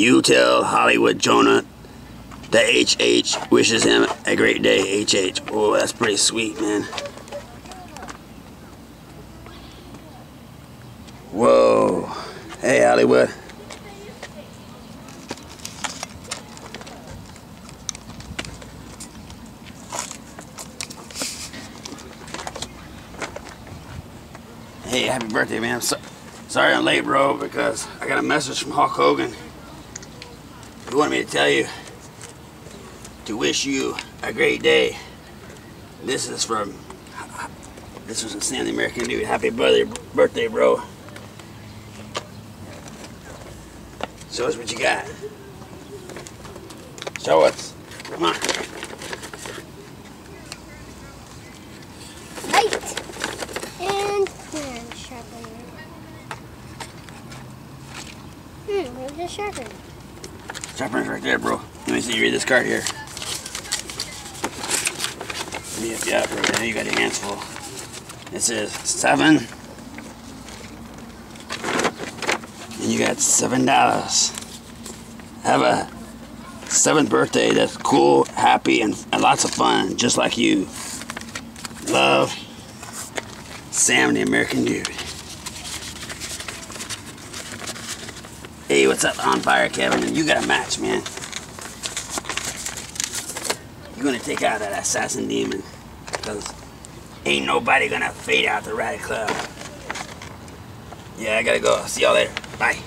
You tell Hollywood Jonah that HH wishes him a great day, HH. Oh, that's pretty sweet, man. Whoa. Hey, Hollywood. Hey, happy birthday, man. So, sorry I'm late, bro, because I got a message from Hulk Hogan. He wanted me to tell you to wish you a great day. This is from, this was a Sam the American Dude. Happy birthday, birthday, bro. Show us what you got. Show us. Come on. Light. And. Hmm, where's the? Right there, bro. Let me see you read this card here. Yeah, bro. You got your hands full. It says seven. And you got seven dollars. Have a seventh birthday that's cool, happy, and, and lots of fun, just like you. Love, Sam the American Dude. Hey, what's up, on fire, Kevin? You got a match, man. You're gonna take out that assassin demon, because ain't nobody gonna fade out the Rat Club. Yeah, I gotta go. See y'all later. Bye.